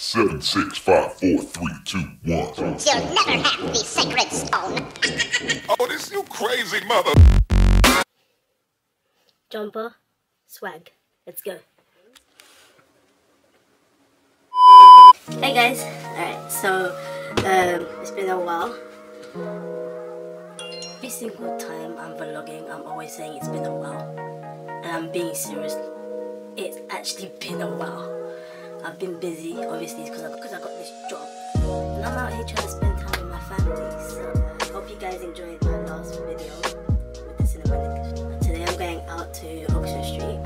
Seven, six, five, four, three, two, one. You'll never have the sacred stone. Oh, this you crazy mother. Jumper, swag. Let's go. Hey guys, alright, so um, it's been a while. Every single time I'm vlogging, I'm always saying it's been a while. And I'm being serious. It's actually been a while. I've been busy, obviously, because I, I got this job. And I'm out here trying to spend time with my family. So I hope you guys enjoyed my last video with the cinematic. Today I'm going out to Oxford Street.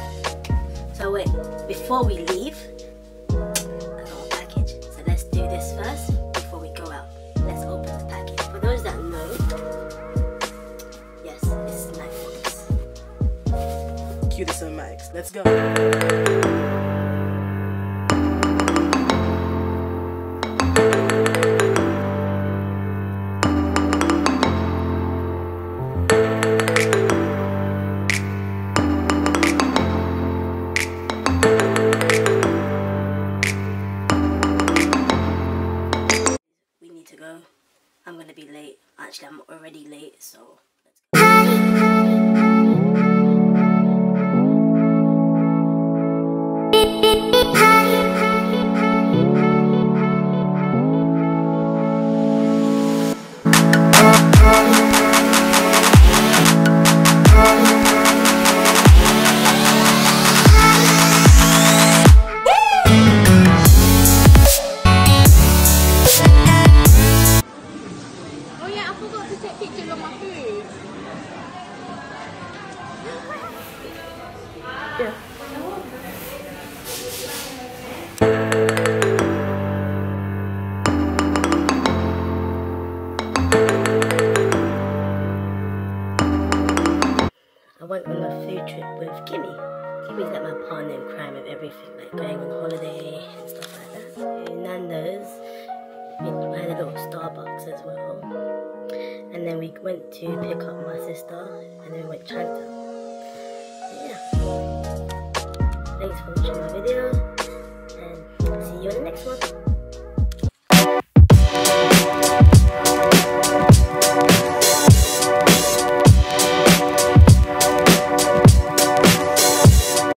So wait, before we leave, I got a package. So let's do this first before we go out. Let's open the package. For those that know, yes, it's Nike box. Cue the cinematics. Let's go. I'm gonna be late. Actually, I'm already late, so let's go. Take pictures of my food. I went on a food trip with Kimmy. Kimmy's like my partner in crime with everything, like going on holiday and stuff like that. To Nando's, we had a little Starbucks as well. And then we went to pick up my sister, and then we went Chinatown.